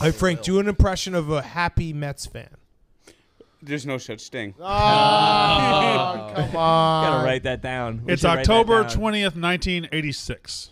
Hey, Frank, do an impression of a happy Mets fan. There's no such thing. Oh, come on. Gotta write that down. We It's should write that October down. twentieth, nineteen eighty-six.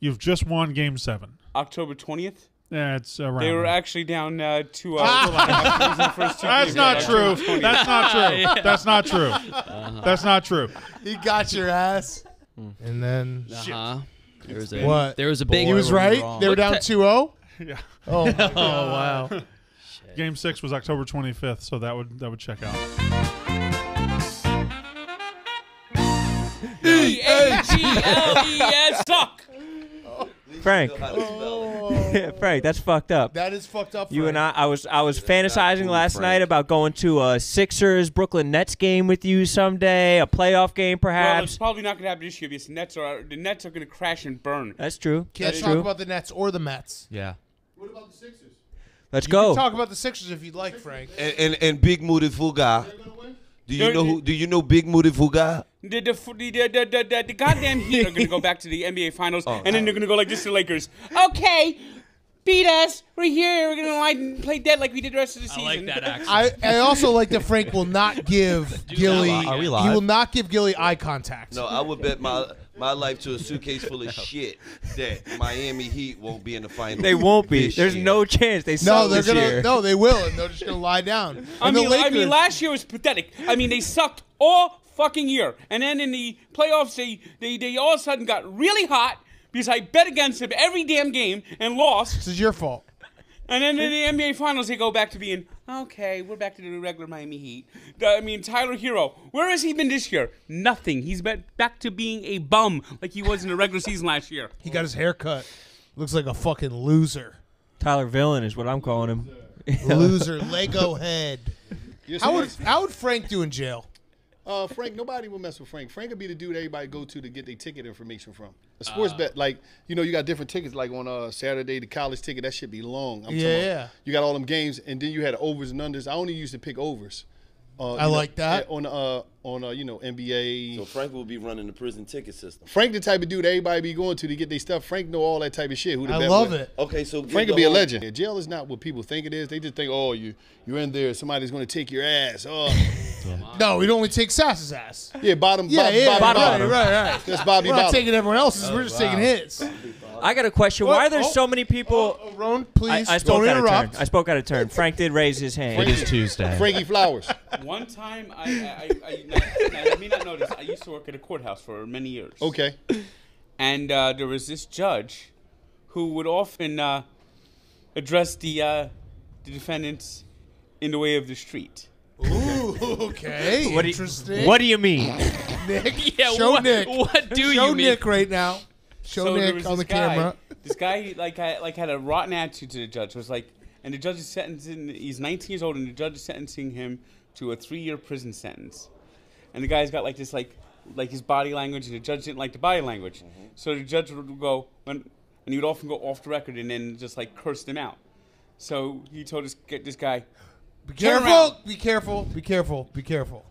You've just won Game Seven. October 20th. Yeah, it's around. They were there. actually down uh, to. Uh, after losing the first two That's games, not October true. 20th. That's not true. That's not true. That's not true. He got your ass. And then Uh-huh. There was a What? There was a big. he was right. They were down What 2-0. Yeah. Oh, my Oh God. wow. Game six was October twenty fifth, so that would that would check out. E A G L E S suck. Frank. Oh. Frank, that's fucked up. That is fucked up. You Frank. and I, I was, I was fantasizing last Frank. night about going to a Sixers Brooklyn Nets game with you someday, a playoff game Well, it's perhaps. probably not going to happen this year because the Nets are the Nets are going to crash and burn. That's true. Can't That's talk true. about the Nets or the Mets. Yeah. Let's You go. can talk about the Sixers if you'd like, Frank. And, and and Big Moody Fuga. Do you They're- know who? Do you know Big Moody Fuga? The, the, the, the, the, the, the goddamn Heat are going to go back to the NBA Finals, Oh, and then they're going to go like this to the Lakers. Okay, beat us. We're here. We're going to lie and play dead like we did the rest of the I season. like that accent. I, I also like that Frank will not give Gilly. Are we live? He will not give Gilly eye contact. No, I would bet my my life to a suitcase full of shit that Miami Heat won't be in the finals. They won't be. There's year. no chance. They No, suck they're this gonna. year. No, they will, and they're just gonna lie down. I And the mean, I mean, last year was pathetic. I mean, they sucked all fucking year, and then in the playoffs, they they, they all of a sudden got really hot because I bet against them every damn game and lost. this is your fault. And then in the NBA Finals, they go back to being okay. We're back to the regular Miami Heat. I mean, Tyler Herro. Where has he been this year? Nothing. He's been back to being a bum like he was in the regular season last year. He got his hair cut. Looks like a fucking loser. Tyler Villain is what I'm calling him. Loser, Lego head. How would how would Frank do in jail? Uh, Frank, nobody will mess with Frank. Frank would be the dude everybody go to to get their ticket information from. A sports bet, like you know, you got different tickets. Like on uh, Saturday, the college ticket that should be long. I'm talking Yeah, about- yeah. You got all them games, and then you had overs and unders. I only used to pick overs. Uh, I you know, like that. on uh on uh, you know NBA. So Frank will be running the prison ticket system. Frank, the type of dude everybody be going to to get their stuff. Frank know all that type of shit. Who the I love with. it. Okay, so Frank will could be a legend. Yeah, Jail is not what people think it is. They just think, oh, you you're in there, somebody's going to take your ass. Oh, No, we'd only take Sass's ass. yeah, bottom, Yeah, Bob- yeah, Bobby right, Bottom. right, right. That's Bobby We're not Bottom. taking everyone else's. we're just taking his. I got a question. Why are there Oh, so many people? Oh, Ron, please I spoke don't out of turn. I spoke out of turn. Frank did raise his hand. Frankie- Tuesday. Frankie Flowers. One time, I, I, I, I, now, now, you may not know this. I used to work at a courthouse for many years. Okay. And uh, there was this judge who would often uh, address the uh, the defendants in the way of the street. Ooh, okay. What do you- Interesting. What do you mean? Nick? Yeah, Show what- Nick. what do Show you mean? Nick right now. Show so there Nick was on the this guy, camera. This guy like had, like had a rotten attitude to the judge. Was like, and the judge is sentencing. He's 19 years old, and the judge is sentencing him to a three-year prison sentence. And the guy's got like this like like his body language, and the judge didn't like the body language. Mm-hmm. So the judge would go when, and he would often go off the record and then just like curse him out. So he told this get this guy, Be careful. Be careful. Be careful. Be careful.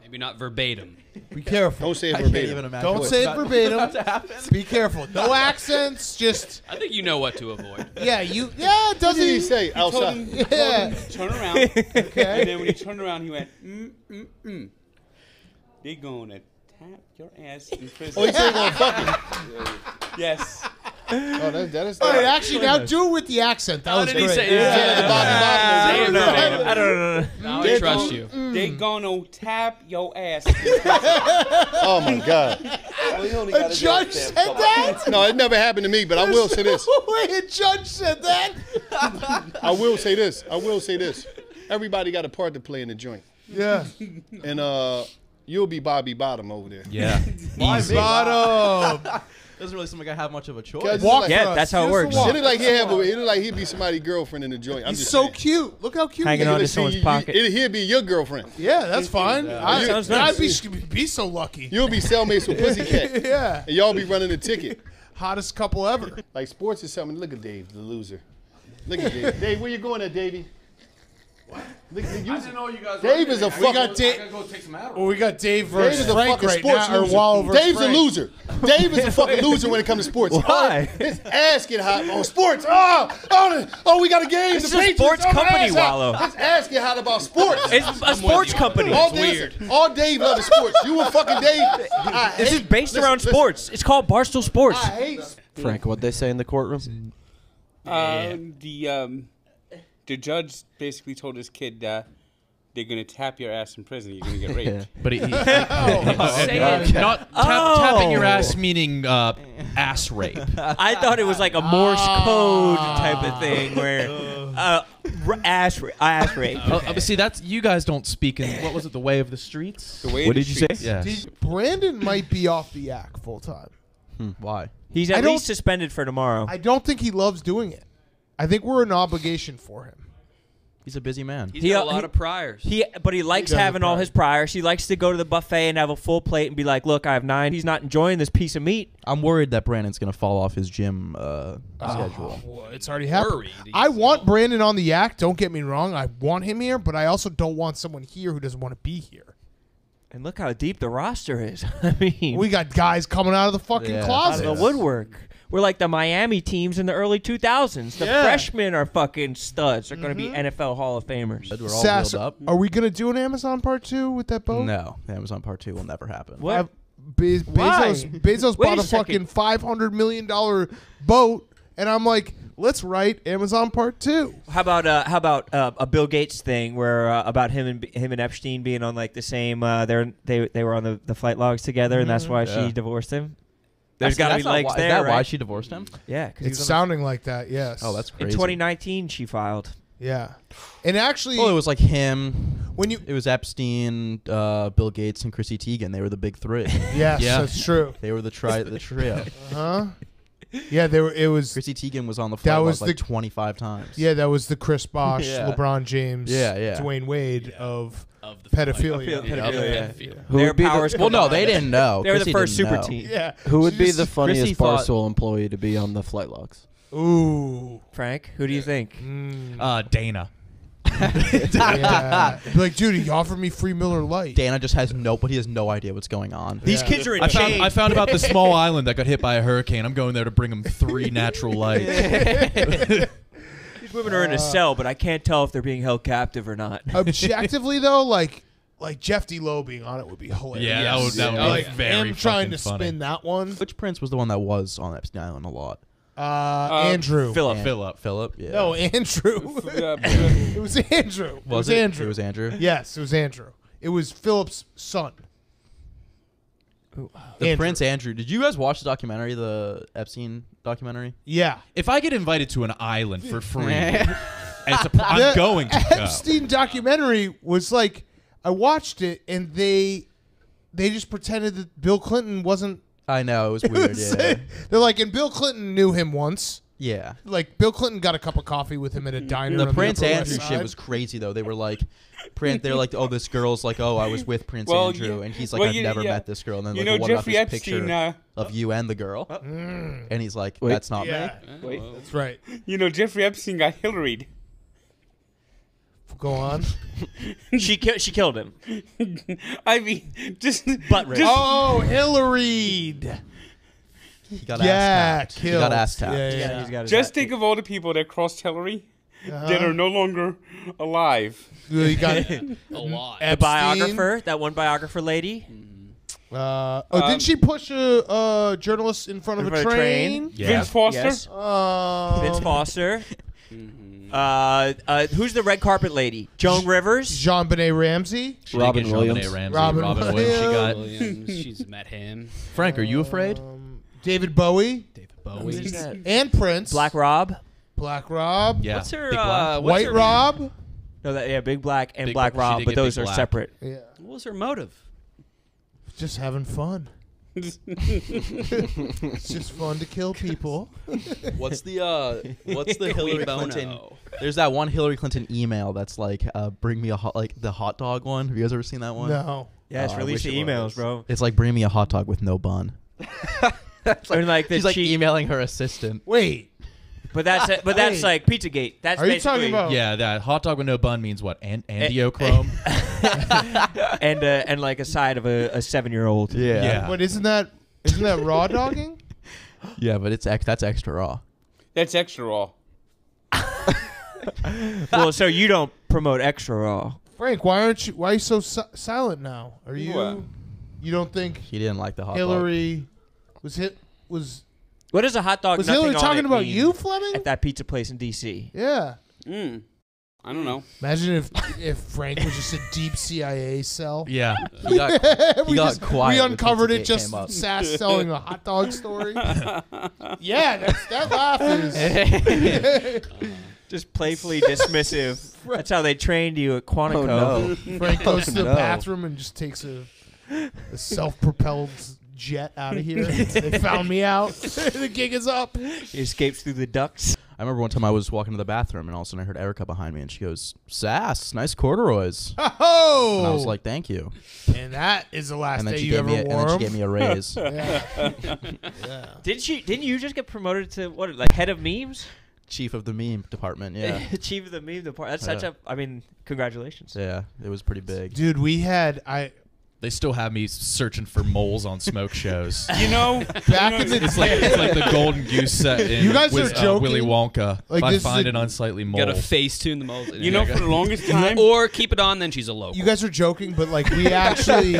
Maybe not verbatim. Be careful. Don't say it I can't verbatim. even imagine. Don't what's say it verbatim. about to. Be careful. No accents. Just I think you know what to avoid. yeah. You yeah. What Doesn't did he he say told him, told Yeah. him turn around. Okay. And then when he turned around, he went, mm, mm, mm. They're gonna tap your ass in prison. Oh, he said he gonna fuck him. yes. Oh, that, that is. All right, actually, now do it with the accent. That How was did he great. say? Yeah, Yeah. Bobby I don't Bottom. know. I don't know. Now I trust you. They gonna tap your ass. Oh my God. Well, he A judge said that. No, it never happened to me, but I will say this. Wait, a judge said that. I will say this. I will say this. Everybody got a part to play in the joint, Yeah. and uh, you'll be Bobby Bottom over there. Yeah. Why me? Bottom. Doesn't really seem like I have much of a choice. Walk like- Yeah, for that's how it Give us a works. walk. It look like he have. A, it look like he'd be somebody's girlfriend in the joint. I'm He's just so saying. cute. Look how cute. Hanging he on is. to someone's you- pocket. It, he'd be your girlfriend. Yeah, that's fine. I, I'd nice. be, be so lucky. You'll be cellmates with Pussycat, yeah. and y'all be running the ticket. Hottest couple ever. Like sports is something. Look at Dave, the loser. Look at Dave. Dave, where you going at, Davey? What? I didn't know you guys. Dave is a here. fucking- I gotta Dave- I gotta go take some Adderall. Well, we got Dave Dave versus is a Frank fucking right sports now, or loser. Wall versus Dave's Frank. a loser. Dave is a fucking loser when it comes to sports. Why? Oh, his ass get hot on sports. Oh, oh, oh, we got a game. It's the a Patriots, sports oh, company, ass hot. Wallow. His ass get hot about sports. It's a sports company. all Dave, all Dave loves sports. You and fucking Dave. I This is based listen, around listen. sports. It's called Barstool Sports. I hate. Frank, what'd they say in the courtroom? Uh, the um, the judge basically told his kid uh, they're gonna tap your ass in prison. You're gonna get raped. But he, he, Say it. not tap, Oh. tapping your ass meaning uh, ass rape. I thought it was like a Morse code type of thing where uh, r- ass ra- ass rape. Oh, uh, see, that's you guys don't speak in what was it, the way of the streets? The way What the did you say? streets- Yes. Did- Brandon might be off the yak full time. Why? He's I at don't- least suspended for tomorrow. I don't think he loves doing it. I think we're an obligation for him. He's a busy man. He's He, got a lot he- of priors. He, but he likes does having all his priors. He likes to go to the buffet and have a full plate and be like, "Look, I have nine. He's not enjoying this piece of meat. I'm worried that Brandon's gonna fall off his gym uh, schedule. Well, it's already happened. Worried. I want Brandon on the yak. Don't get me wrong. I want him here, but I also don't want someone here who doesn't want to be here. And look how deep the roster is. I mean, We got guys coming out of the fucking Yeah. out closet. of the woodwork. We're like the Miami teams in the early 2000s. The Yeah. freshmen are fucking studs. They're going to be NFL Hall of Famers. We're all Sass, wheeled up. are we gonna do an Amazon part two with that boat? No, Amazon Part Two will never happen. What? I've- Be- Why? Bezos, Bezos Wait bought a a, fucking second. five hundred million dollar boat, and I'm like, let's write Amazon Part Two. How about uh, how about uh, a Bill Gates thing where uh, about him and him and Epstein being on like the same uh, they're they they were on the, the flight logs together and that's why Yeah. she divorced him. There's That's- got to be that's not legs why, there, Is that right? why she divorced him? yeah, because It's sounding like that. Yes. Oh, that's crazy. in 2019 she filed. yeah. And actually, Well, it was like him. when you It was Epstein, uh, Bill Gates, and Chrissy Teigen. They were the big three. yes, Yeah. that's true. they were the tri the trio. Huh? Yeah, they were. It was. Chrissy Teigen was on the That flight was log like 25 times. Yeah, that was the Chris Bosh, Yeah. LeBron James, Yeah, yeah. Dwyane Wade of of the pedophilia. Pedophilia. Who Their would be the- powers Well, no, they didn't know. They were Chrissy the first super know. team. Yeah. Who would She be the funniest Chrissy Barstool employee to be on the flight logs? Ooh. Frank, who do you think? Mm. Uh, Dana. Yeah. Be like, dude, he offered me free Miller Lite. Dana just has no, but he has no idea what's going on. These Yeah. kids are in I found, chains. I found about the small island that got hit by a hurricane. I'm going there to bring him three natural lights. These women are in a uh, cell, but I can't tell if they're being held captive or not. Objectively, though, like, like Jeff D. Lowe being on it would be hilarious. Yeah, that would, that would like be very him trying to funny. spin that one. Which prince was the one that was on Epstein Island a lot? Uh, Andrew. Philip. Philip. Philip. Yeah. No, Andrew. Uh, it was Andrew. it was it? Andrew. It was Andrew. Yes, it was Andrew. It was Philip's son. The Andrew. Prince Andrew. Did you guys watch the documentary, the Epstein documentary? Yeah. If I get invited to an island for free, and it's a, pr- I'm The going to go. Epstein documentary was like I watched it and they they just pretended that Bill Clinton wasn't. I know it was it weird. was- yeah. They're like, and Bill Clinton knew him once. yeah. Like Bill Clinton got a cup of coffee with him at a diner. The on Prince Upper Andrew West shit was crazy though. They were like, Prince. They're like, oh, this girl's like, oh, I was with Prince Well, Andrew, yeah. and he's like, Well, I've you- never yeah. met this girl. And then You like, know, well, what Jeffrey about this Epstein. picture Uh, of you and the girl? And he's like, Wait. that's not Yeah, wait, that's right. you know, Jeffrey Epstein got Hillaried. Go on. she ki- she killed him. I mean, just Butt rape. just- Oh, Hillary. me. He got Yeah, ass tapped. He killed. got ass tapped. Yeah, Yeah, yeah. he's got his Just ass- think of all the people that crossed Hillary Uh-huh. that are no longer alive. You got A lot. the biographer, that one biographer lady. Uh, oh, Um, didn't she push a, a journalist in front of In a front of a train? train? Yeah. Vince Foster. Yes. Um, Vince Foster. Uh, uh, who's the red carpet lady? Joan Rivers. JonBenét Ramsey. She Robin get Jean Williams. Benet Ramsey, Robin Robin, Williams. She got Williams, she's met him. Frank, are you afraid? Um, David Bowie David Bowie. and Prince. Black Rob. Black Rob. Yeah. What's her? Big Uh, what's White her- Rob. No, that yeah, Big Black and Big Black Black- she Rob, did but get those Big are Black. separate. Yeah. What was her motive? Just having fun. It's just fun to kill people. What's the uh, what's the Hillary Bono. Clinton? There's that one Hillary Clinton email that's like, uh, bring me a hot, like the hot dog one. Have you guys ever seen that one? No. Yeah, it's Oh, release the it emails, was. bro. It's like, bring me a hot dog with no bun. I mean, like She's like cheat- emailing her assistant. Wait. But that's but that's Hey. like Pizzagate. That's Are you basically talking about? Yeah, that hot dog with no bun means what? An- angiochrome. and uh, and like a side of a, a seven year old. Yeah. Yeah. But isn't that isn't that raw dogging? Yeah, but it's ex- that's extra raw. That's extra raw. Well, so you don't promote extra raw. Frank, why aren't you? Why are you so si- silent now? Are you? What? You don't think He didn't like the hot dog. Hillary was hit? Was What does a hot dog? was nothing Hillary on talking it about mean you, Fleming? at that pizza place in D.C.? Yeah. Mm. I don't know. Imagine if if Frank was just a deep CIA cell. yeah. He got, we he got just, quiet We uncovered it just came. Sass telling a hot dog story. yeah, that's, that laugh is. Just playfully dismissive. That's how they trained you at Quantico. Oh, no. Frank goes to the no. bathroom and just takes a, a self-propelled jet out of here. they found me out. the gig is up. He escapes through the ducts. I remember one time I was walking to the bathroom and all of a sudden I heard Erika behind me and she goes, "Sass, nice corduroys." Oh, And I was like, "Thank you." and that is the last And then day she you gave ever me a, and wore then she 'em? gave me a raise. Yeah. yeah. Didn't she? Didn't you just get promoted to what? Like head of memes? Chief of the meme department. Yeah. Chief of the meme department. That's such Yeah. a. I mean, congratulations. yeah, it was pretty big. Dude, we had I They still have me searching for moles on smoke shows. You know, back in the It's like it's like the golden goose set in You guys Wiz- are joking? Uh, Willy Wonka. Like, if I this is find a- an unsightly mole. Got to face tune the moles. you know, for the longest time, or keep it on, then she's a local. you guys are joking, but like we actually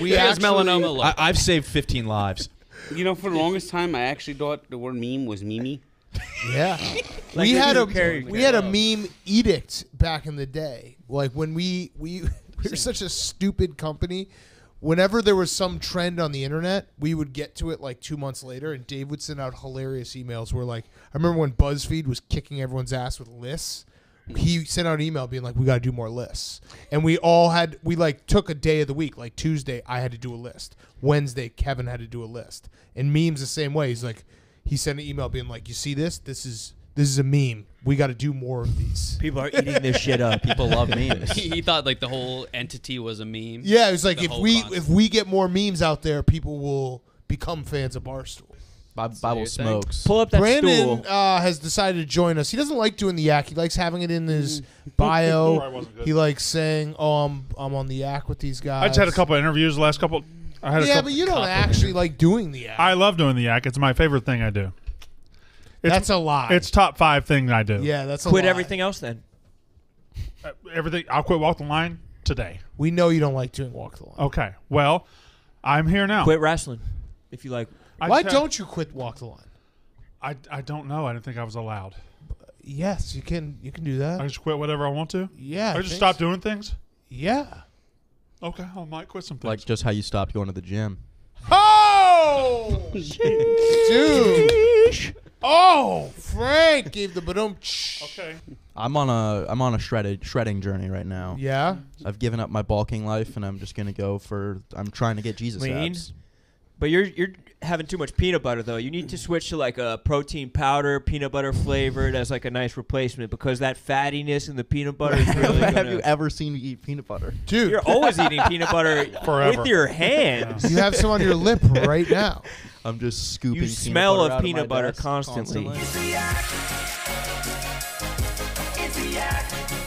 we She has actually melanoma. Local. I, I've saved 15 lives. you know, for the longest time, I actually thought the word meme was Mimi. Yeah. Like we had a we had a meme edict back in the day. Like when we we we were such a stupid company. Whenever there was some trend on the internet, we would get to it like two months later, and Dave would send out hilarious emails. Where like, I remember when BuzzFeed was kicking everyone's ass with lists. He sent out an email being like, "We got to do more lists," and we all had we like took a day of the week. Like Tuesday, I had to do a list. Wednesday, Kevin had to do a list. And memes the same way. He's like, he sent an email being like, "You see this? This is this is a meme. We got to do more of these." People are eating this shit up. People love memes. he, he thought like the whole entity was a meme. Yeah, it was like The if whole we concept. if we get more memes out there, people will become fans of Barstool. Bi- Bible thing? smokes. Pull up that Brandon stool. uh, has decided to join us. He doesn't like doing the yak. He likes having it in his Probably bio. wasn't good. He likes saying, "Oh, I'm I'm on the yak with these guys." I just had a couple of interviews the last couple. I had a Yeah, couple, but you don't actually like doing the yak. I love doing the yak. It's my favorite thing I do. It's, That's a lie. It's top five thing I do. yeah, that's a Quit lie. everything else then. Uh, everything. I'll quit walk the line today. We know you don't like doing walk the line. Okay. Well, I'm here now. Quit wrestling. If you like. I Why just had- don't you quit walk the line? I, I don't know. I didn't think I was allowed. Yes, you can. You can do that. I just quit whatever I want to. yeah, I just think stop so. doing things. Yeah. Okay, I might quit some things. Like just how you stopped going to the gym. Oh, dude. Oh, Frank gave the badum. okay. I'm on a I'm on a shredded shredding journey right now. Yeah. I've given up my bulking life and I'm just gonna go for I'm trying to get Jesus Lean? abs. But you're you're having too much peanut butter though. You need to switch to like a protein powder, peanut butter flavored as like a nice replacement because that fattiness in the peanut butter is really Have you ever seen me eat peanut butter? Dude, You're always eating peanut butter Forever. with your hands. you have some on your lip right now. I'm just scooping. You peanut smell butter of peanut butter constantly. constantly.